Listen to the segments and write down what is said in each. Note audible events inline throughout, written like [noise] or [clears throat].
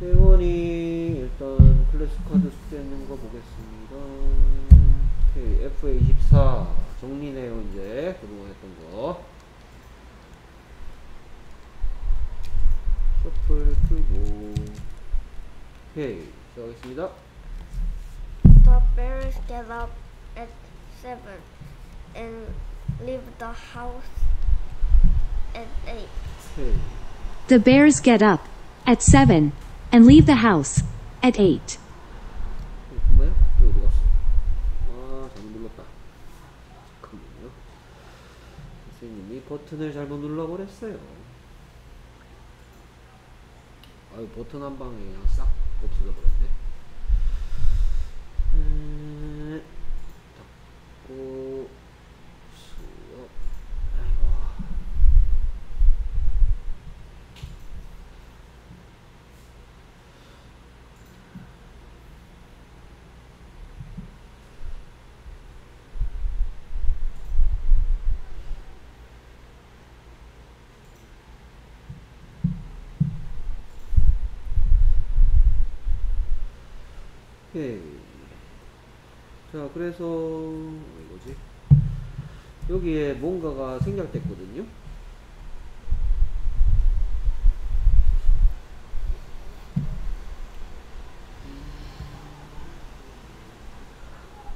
대원이 일단 클래스 카드 숙제했는 거 보겠습니다. 오케이, FA24 정리네요, 이제. 그동안 했던 거. 셔플 풀고. 오케이, 시작하겠습니다. The bears get up at seven and leave the house at eight. 오케이. The bears get up at 7 and leave the house at 8. 잠깐만요. 이거 어디 갔어? 아, 버튼을 잘못 눌러버렸어요. 아유, 버튼 한 방에 그냥 싹 없어져 버렸네. 오케이. 자, 그래서 이거지. 여기에 뭔가가 생략됐거든요.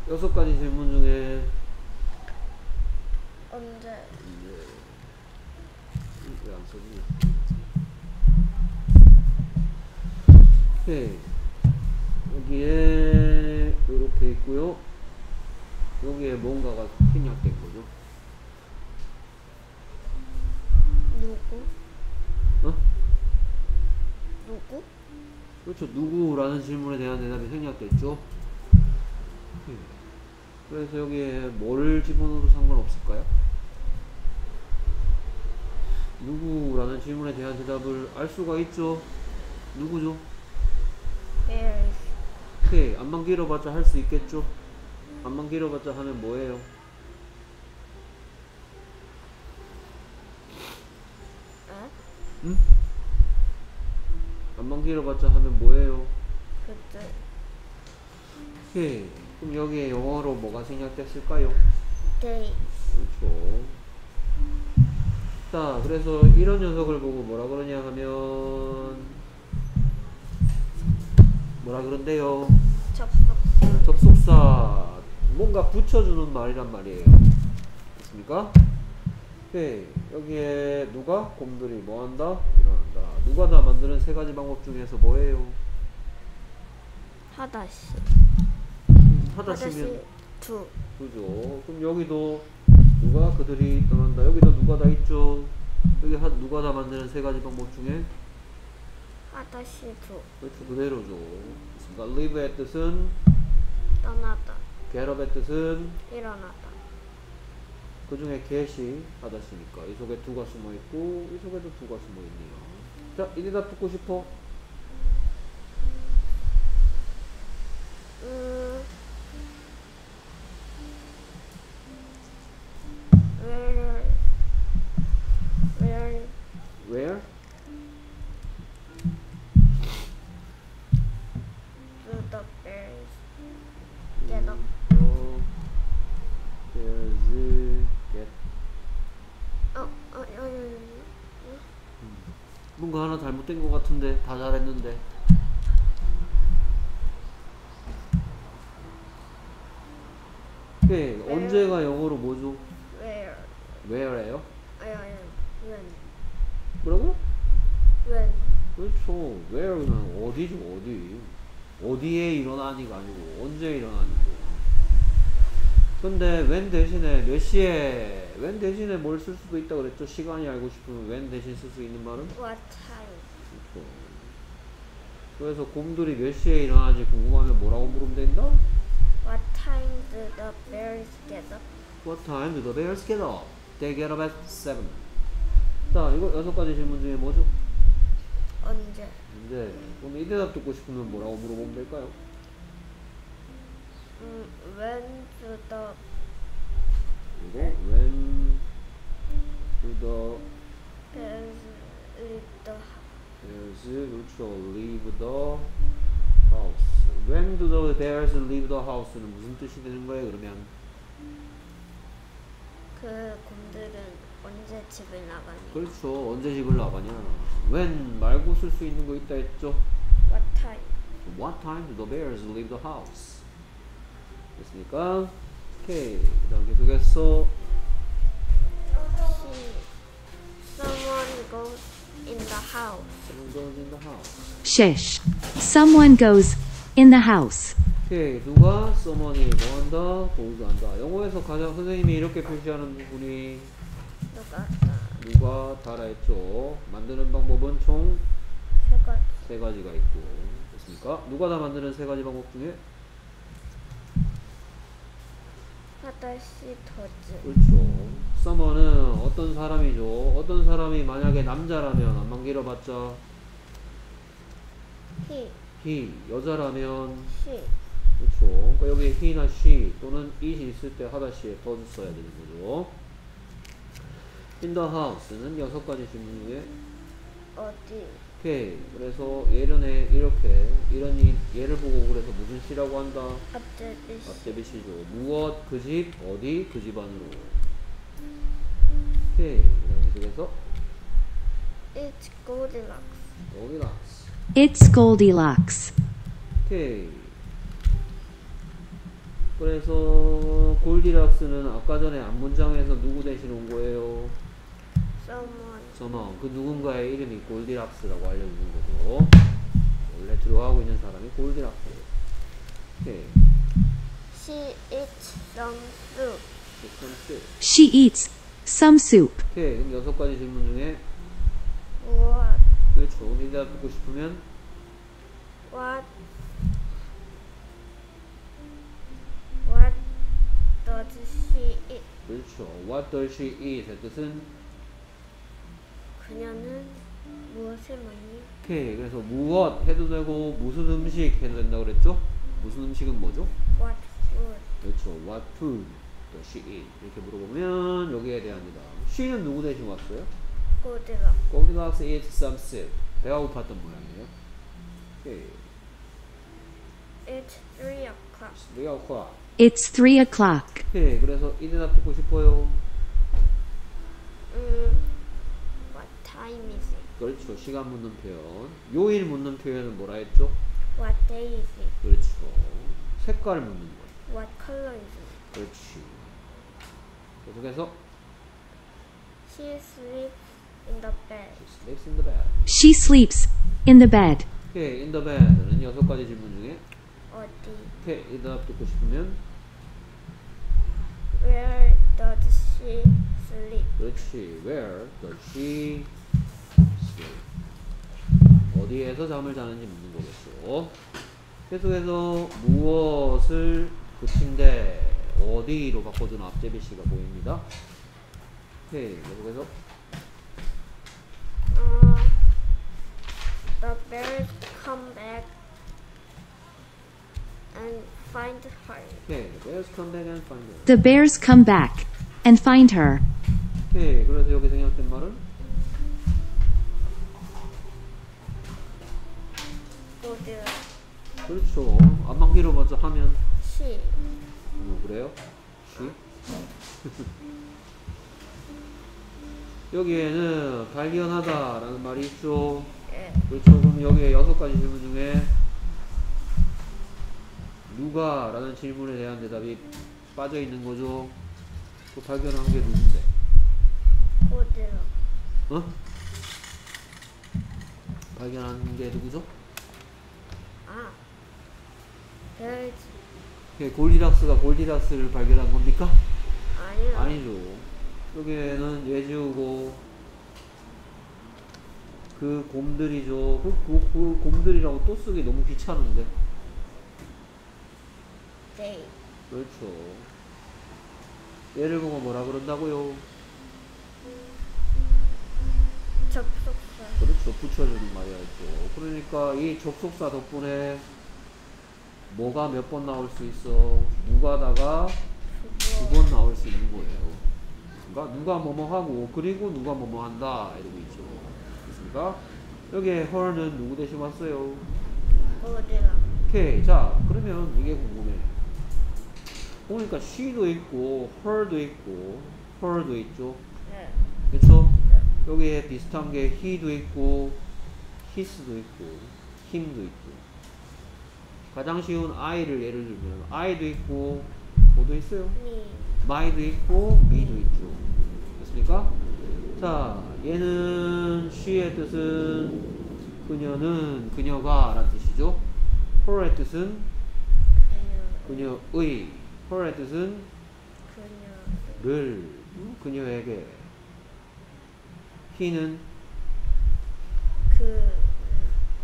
여섯 가지 질문 중에 언제? 왜안 써지냐? 오케이. 여기에 이렇게 있고요. 여기에 뭔가가 생략된 거죠. 누구? 어? 누구? 그렇죠. 누구라는 질문에 대한 대답이 생략됐죠. 예. 그래서 여기에 뭐를 집어넣어도 상관없을까요? 누구라는 질문에 대한 대답을 알 수가 있죠. 누구죠? Bears. 오케이. 안만 길어봤자 할 수 있겠죠. 안만 길어봤자 하면 뭐예요? 어? 응? 안만 길어봤자 하면 뭐예요? 그때 오케이. 그럼 여기에 영어로 뭐가 생략됐을까요? they 그렇죠. 자, 그래서 이런 녀석을 보고 뭐라 그러냐 하면 뭐라 그런데요? 접속. 접속사 뭔가 붙여주는 말이란 말이에요. 됐습니까? 오케이. 여기에 누가 곰들이 뭐한다? 일어난다. 누가 다 만드는 세 가지 방법 중에서 뭐예요? 하다시. 하다 치면 두. 그죠. 그럼 여기도 누가 그들이 떠난다. 여기도 누가 다 있죠. 여기 하, 누가 다 만드는 세 가지 방법 중에 하다시 두. 그렇죠. 그대로죠. 그러니까 live의 뜻은 떠나다. Get up의 뜻은 일어나다. 그 중에 get이 하다시니까 이 속에 두가 숨어 있고 이 속에도 두가 숨어 있네요. 자, 이 대답 듣고 싶어. 음. Where where Where? There's get. 어, 어, 어, 어, 뭔가 하나 잘못된 것 같은데 다 잘했는데. 오케이. 언제가 영어로 뭐죠? where? where예요? 아니, 아니, when? 뭐라고요? when? 그렇죠. where는 어디죠, 어디. 어디에 일어나니가 아니고, 언제 일어나니고. 근데 when 대신에 몇 시에, when 대신에 뭘 쓸 수도 있다 그랬죠. 시간이 알고 싶으면 when 대신 쓸 수 있는 말은? What time? 그렇죠. 그래서 곰들이 몇 시에 일어나는지 궁금하면 뭐라고 물으면 된다? What time do the bears get up? What time do the bears get up? They get up at 7. 자, 이거 여섯 가지 질문 중에 뭐죠? 언제? 이제 그럼 이 대답 듣고 싶으면 뭐라고 물어보면 될까요? 음, when do the 그리고 when do the bears leave the bears 그렇죠. leave the house. When do the bears leave the house는 무슨 뜻이 되는 거예요? 그러면 그 곰들은 언제 집을 나가니? 그렇죠. 언제 집을 나가냐? when 말고 쓸 수 있는 거 있다 했죠. What time? What time do the bears leave the house? 됐습니까? 오케이. 그 다음 계속해서 someone goes in the house. someone goes in the house. Shish. Someone goes in the house. 오케이. 누가 someone이 뭐 한다? goes 한다. 영어에서 가장 선생님이 이렇게 표시하는 부분이 누가 누가 달아 했죠. 만드는 방법은 총세 새가 가지가 있고 됐습니까? 누가 다 만드는 세 가지 방법 중에 화다시 더즈. 그렇죠. 서머는 어떤 사람이죠? 어떤 사람이 만약에 남자라면 안만 길어봤자 He, he 여자라면 she, 그렇죠. 그러니까 여기 he나 she 또는 it이 있을 때 하다시에 더즈 써야 되는 거죠. in the house는 여섯 가지 질문 중에 어디? 오케이. 그래서 예전에 이렇게 이런 이, 예를 보고 그래서 무슨 시라고 한다? 앞제비 씨. 앞제비 시죠. 무엇 그 집 어디 그 집 안으로. 오케이. 계속해서 It's Goldilocks. Goldilocks. It's Goldilocks. 오케이. 그래서 골디락스는 아까 전에 앞문장에서 누구 대신 온 거예요? Someone. 서머. 그 누군가의 이름이 골디락스라고 알려주는 거죠. 원래 들어가고 있는 사람이 골디락스예요. 오케이. She eats some soup. She eats some soup. 오케이. 그럼 여섯 가지 질문 중에 What? 그렇죠. 이 대답 듣고 싶으면 What? What does she eat? 그렇죠. What does she eat의 뜻은 그녀는 무엇을 먹니? 오케이. 그래서 무엇 해도 되고 무슨 음식 해도 된다 그랬죠? 무슨 음식은 뭐죠? What food? 그렇죠. What food does she eat? 이렇게 물어보면 여기에 대합니다. she는 누구 대신 왔어요? Goldilocks. Goldilocks eats some soup. 배가 고팠던 모양이에요. 오케이. It's three o'clock. It's three o'clock. It's three o'clock. 오케이. 그래서 이 대답 듣고 싶어요. 음, time is it? 그렇죠. 시간 묻는 표현. 요일 묻는 표현은 뭐라 했죠? What day is it? 그렇죠. 색깔 묻는 거. What color is it? 그렇지. 계속해서 She sleeps in the bed. she sleeps in the bed. She sleeps in the bed. 오케이. in the bed는 여섯 가지 질문 중에 어디? 오케이. 이 대답 듣고 싶으면 Where does she sleep? 그렇지. Where does she sleep? 어디에서 잠을 자는지 묻는 거겠죠. 계속해서 무엇을 그 침대 어디로 바꿔준 앞제비 씨가 보입니다. 오케이. 계속해서 Uh, the bears come back and find her. 오케이. Bears come back and find her. The bears come back and find her. 오케이. 그래서 여기 생략된 말은 Goldilocks. 그렇죠. 안만 길어봤자 하면 She. 뭐 그래요? 쉬? [laughs] 여기에는 발견하다라는 말이 있죠. 예. 그렇죠. 그럼 여기에 여섯 가지 질문 중에 누가라는 질문에 대한 대답이 빠져 있는 거죠. 그 발견한 게 누군데? Goldilocks. 어? 발견한 게 누구죠? 예, 골디락스가 골디락스를 발견한 겁니까? 아니요. 아니죠. 여기에는 예지우고 그 곰들이죠. 그, 그, 그 곰들이라고 또 쓰기 너무 귀찮은데. They. 그렇죠. 예를 보고 뭐라 그런다고요? 접속사. 그렇죠. 붙여주는 말이었죠. 그러니까 이 접속사 덕분에 뭐가 몇 번 나올 수 있어? 누가다가 두 번 나올 수 있는 거예요. 그러니까 누가 뭐뭐 하고 그리고 누가 뭐뭐 한다 이러고 있죠. 됐습니까? 여기에 her는 누구 대신 왔어요? 오케이. 자, 그러면 이게 궁금해. 보니까 she도 있고, her도 있고, her도 있죠. 네. 그쵸? 여기에 비슷한 게 he도 있고, his도 있고, him도 있고. 가장 쉬운 I를 예를 들면, I도 있고, 뭐도 있어요? 미. my도 있고, me도 있죠. 됐습니까? 자, 얘는 she의 뜻은 그녀는, 그녀가 라는 뜻이죠. her의 뜻은 그녀. 그녀의, her의 뜻은 그녀. 를, 음, 그녀에게. he는 그.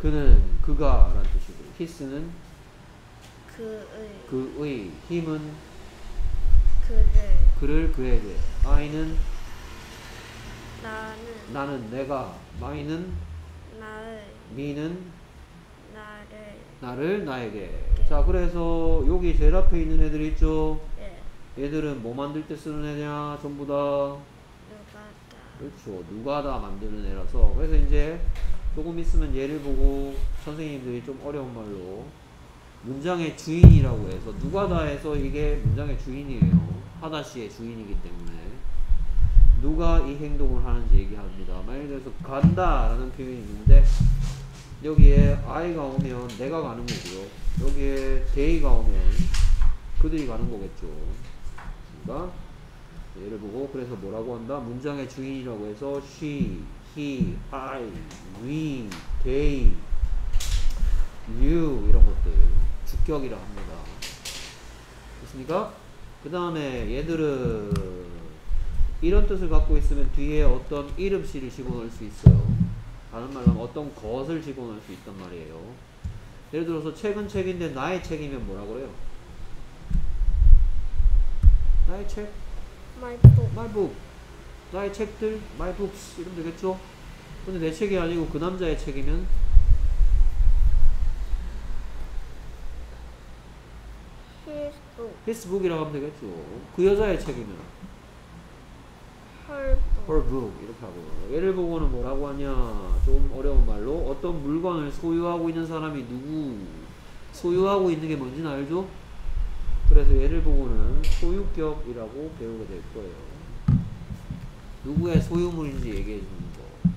그는, 그가 라는 뜻이고, his는 그의. 그의, him은 그를. 그를 그에게, I는 나는. 나는 내가, my는 나의. me는 나를. 나를 나에게. 자, 그래서 여기 제일 앞에 있는 애들 있죠? 예. 얘들은 뭐 만들 때 쓰는 애냐? 전부 다. 누가 다. 그렇죠. 누가 다 만드는 애라서. 그래서 이제 조금 있으면 얘를 보고 선생님들이 좀 어려운 말로 문장의 주인이라고 해서 누가 다 해서 이게 문장의 주인이에요. 하다시의 주인이기 때문에. 누가 이 행동을 하는지 얘기합니다. 만약에 들어서 간다 라는 표현이 있는데 여기에 I가 오면 내가 가는 거고요. 여기에 they가 오면 그들이 가는 거겠죠. 그러니까 얘를 보고 그래서 뭐라고 한다? 문장의 주인이라고 해서 she, he, I, we, they, you 이런 것들 주격이라 합니다. 됐습니까? 그 다음에 얘들은 이런 뜻을 갖고 있으면 뒤에 어떤 이름씨를 집어넣을 수 있어요. 다른 말로 하면 어떤 것을 집어넣을 수 있단 말이에요. 예를 들어서 책은 책인데 나의 책이면 뭐라 그래요? 나의 책? My book. my book 나의 책들 my books 이러면 되겠죠 근데 내 책이 아니고 그 남자의 책이면 Book이라고 하면 되겠죠 그 여자의 책이면 Her book. her book 이렇게 하고 얘를 보고는 뭐라고 하냐 좀 어려운 말로 어떤 물건을 소유하고 있는 사람이 누구 소유하고 있는 게 뭔지는 알죠? 그래서 얘를 보고는 소유격이라고 배우게 될 거예요 누구의 소유물인지 얘기해 주는 거.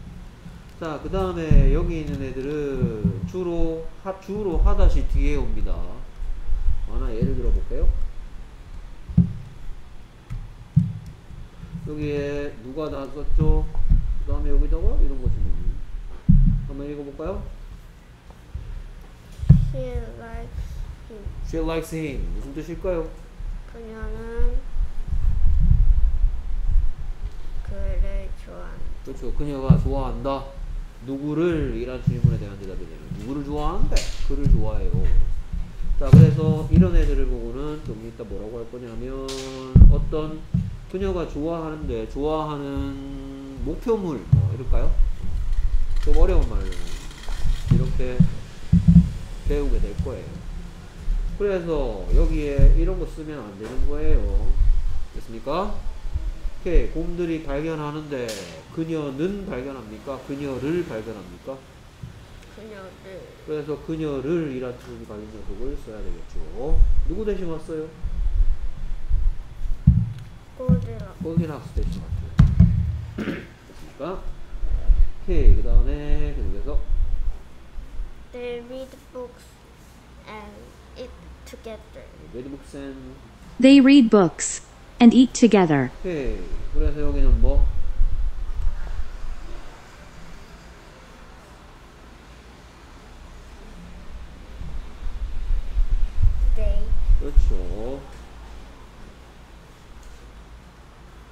자, 그 다음에 여기 있는 애들은 주로, 하, 주로 하다시 뒤에 옵니다. 하나 예를 들어 볼까요? 여기에 누가 나왔었죠? 그 다음에 여기다가 이런 거 주면. 한번 읽어볼까요? She likes him. She likes him. 무슨 뜻일까요? 그녀는 그를 좋아한다. 그렇죠. 그녀가 좋아한다. 누구를? 이란 질문에 대한 대답이 되는. 누구를 좋아하는데? 그를 좋아해요. 자, 그래서 이런 애들을 보고는 좀 이따 뭐라고 할 거냐면 어떤 그녀가 좋아하는데 좋아하는 목표물 뭐 이럴까요? 좀 어려운 말로 이렇게 배우게 될 거예요. 그래서 여기에 이런 거 쓰면 안 되는 거예요. 됐습니까? 오케이. 곰들이 발견하는데 그녀는 발견합니까? 그녀를 발견합니까? 그녀를 그래서 그녀를 이란 뜻이 가진 녀석을 써야 되겠죠. 누구 대신 왔어요? 꼬리라 골디락스 대신 왔죠. 됐습니까? 오케이. 그 다음에 계속해서 They read books and eat together. 레드북스 앤 They read books and eat together. 오케이. 그래서 여기는 뭐? They 그렇죠.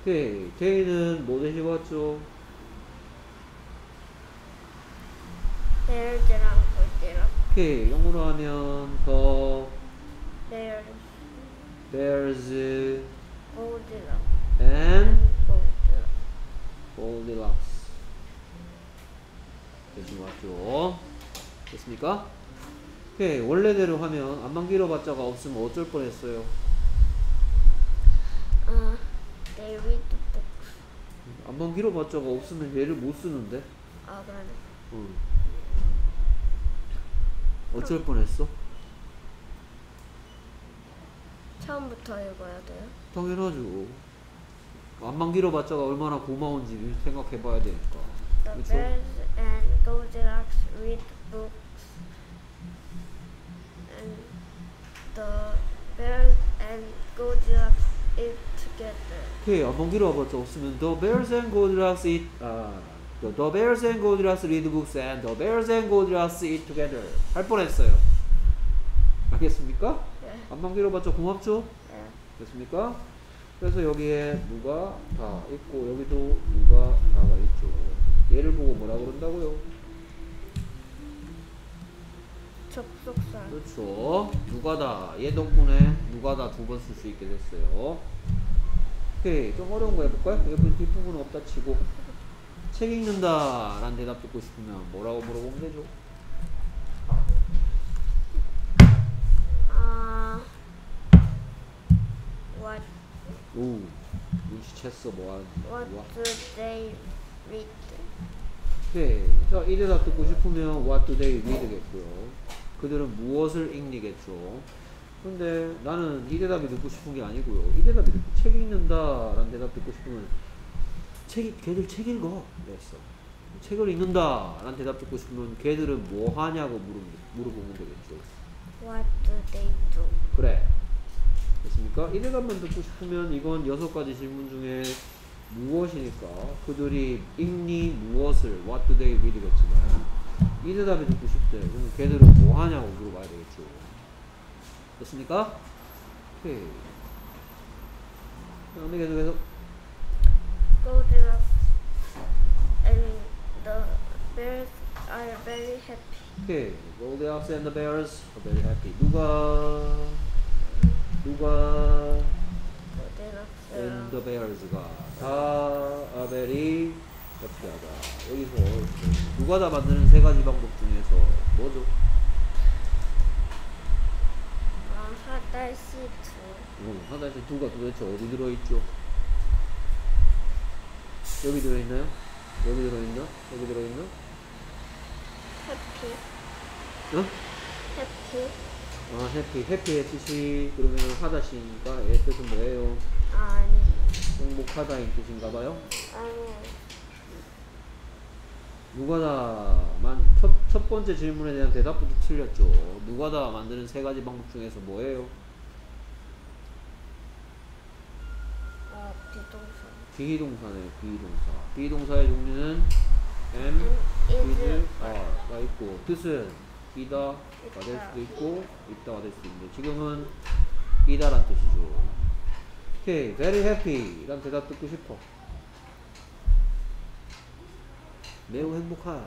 오케이. 데이는 뭐 대신 왔죠? bears랑 꼬리라 오케이. 영어로 하면 더 bears bears 꼬리라 and Goldilocks 대신 왔죠. 됐습니까? 오케이. 원래대로 하면 안만 길어봤자가 없으면 어쩔 뻔했어요. 아 They read books. 안만 길어봤자가 없으면 얘를 못 쓰는데. 아 그러네. 응. 어쩔 뻔했어? 처음부터 읽어야 돼요? 당연하죠. 안만 길어봤자가 얼마나 고마운지 생각해봐야 되니까. The 그쵸? bears and Goldilocks read books, and the bears and Goldilocks eat 오케이, 안만 길어봤자 없으면 The Bears and Goldilocks eat, 아, the, the Bears and Goldilocks read books and the Bears and Goldilocks eat together. 할 뻔했어요. 알겠습니까? 네. 안만 길어봤자 고맙죠? 네. 됐습니까? 그래서 여기에 누가 다 있고 여기도 누가 다가 있죠. 얘를 보고 뭐라 그런다고요? 접속사. 그렇죠. 누가 다. 얘 덕분에 누가 다 두 번 쓸 수 있게 됐어요. 오케이. 좀 어려운 거 해볼까요? 여기 뒷부분 없다 치고. 책 읽는다. 라는 대답 듣고 싶으면 뭐라고 물어보면 되죠? 아, what 오. 눈치챘어. 뭐 하는지. what 좋아. do they read? 오케이. 자, 이 대답 듣고 싶으면 what do they read겠고요. 그들은 무엇을 읽니겠죠. 근데 나는 이 대답이 듣고 싶은 게 아니고요. 이 대답이 듣고 책 읽는다 라는 대답 듣고 싶으면 책, 걔들 책 읽어. 그랬어. 책을 읽는다 라는 대답 듣고 싶으면 걔들은 뭐 하냐고 물어보면 되겠죠. What do they do? 그래. 됐습니까? 이 대답만 듣고 싶으면 이건 여섯 가지 질문 중에 무엇이니까 그들이 읽니 무엇을 what do they read겠지만 이 대답이 듣고 싶대. 그럼 걔들은 뭐 하냐고 물어봐야 되겠죠. 됐습니까? 오케이. 다음에 계속해서 Goldilocks and the bears are very happy. 오케이. Goldilocks and the bears are very happy. 누가 누가 and the bears가 다 very happy하다. 여기서 누가 다 만드는 세 가지 방법 중에서 뭐죠? 아, 하달 시트. 어, 하나씩 두가 도대체 어디 들어있죠? 여기 들어있나요? 여기 들어있나? 여기 들어있나? 해피. 어? 해피. 아, 해피. 해피의 뜻이 그러면 하다시니까 얘 뜻은 뭐예요? 아니. 행복하다인 뜻인가봐요? 아니. 누가 다만 첫, 첫 번째 질문에 대한 대답부터 틀렸죠. 누가 다 만드는 세 가지 방법 중에서 뭐예요? 어, 비동사. 비동사네요. 비동사. 비동사의 종류는 am, is, are가 있고 뜻은 이다가 될 수도 있고 있다가 될 수도 있는데 지금은 이다란 뜻이죠. 오케이, very happy 란 대답 듣고 싶어. 매우 행복한.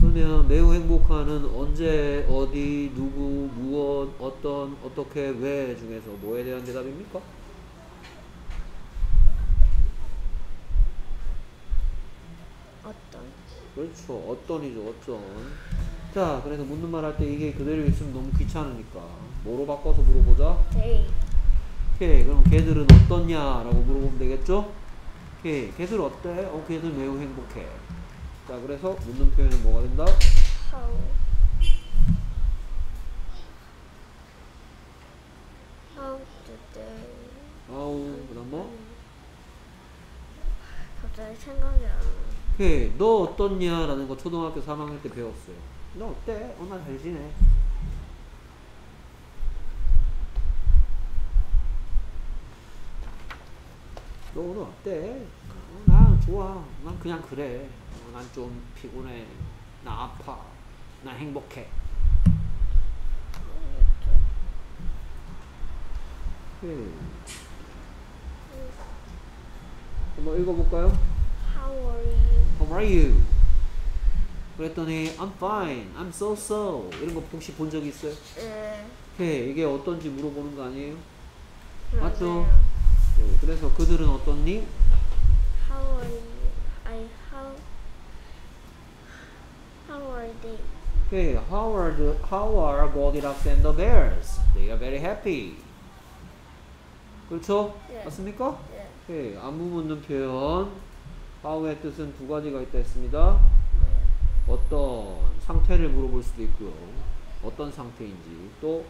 그러면 매우 행복한은 언제, 어디, 누구, 무엇, 어떤, 어떻게, 왜 중에서 뭐에 대한 대답입니까? 어떤? 그렇죠. 어떤이죠, 어떤. 자, 그래서 묻는 말 할 때 이게 그대로 있으면 너무 귀찮으니까. 뭐로 바꿔서 물어보자? They. 오케이. 그럼 걔들은 어떻냐라고 물어보면 되겠죠? 오케이. 걔들 어때? 어, 걔들 매우 행복해. 자, 그래서 묻는 표현은 뭐가 된다? How? How do they? 아우, 그 다음 뭐? 갑자기 생각이 안 나. 오케이. 너 어떻냐 라는 거 초등학교 3학년 때 배웠어요. 너 어때? 어, 나잘 지내. 너 오늘 어때? 어, 나 좋아. 난 그냥 그래. 어, 난좀 피곤해. 나 아파. 나 행복해. 오케이. 한번 읽어볼까요? How are you? 그랬더니 I'm fine, I'm so so 이런 거 혹시 본 적 있어요? 네. 오케이 이게 어떤지 물어보는 거 아니에요? 맞아요. 맞죠? 네, 그래서 그들은 어떻니? How are you? I how? How are they? 오케이 How are the How are Goldilocks and the bears? They are very happy. 그렇죠? 네. 맞습니까? 네. 오케이 안무 묻는 표현 How의 뜻은 두 가지가 있다 했습니다. 어떤 상태를 물어볼 수도 있고요. 어떤 상태인지 또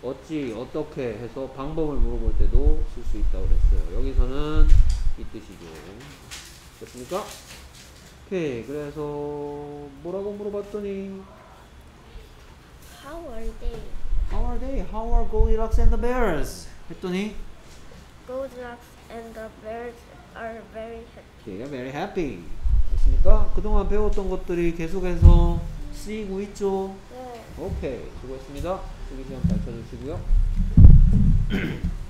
어찌 어떻게 해서 방법을 물어볼 때도 쓸 수 있다고 그랬어요. 여기서는 이 뜻이죠. 됐습니까? 오케이. 그래서 뭐라고 물어봤더니 How are they? How are they? How are Goldilocks and the bears? 했더니 Goldilocks and the bears are very happy. They are very happy. 됐습니까? 그동안 배웠던 것들이 계속해서 쓰이고 있죠. 네. 오케이. 수고했습니다. 수기 시간 밝혀주시고요. [clears throat]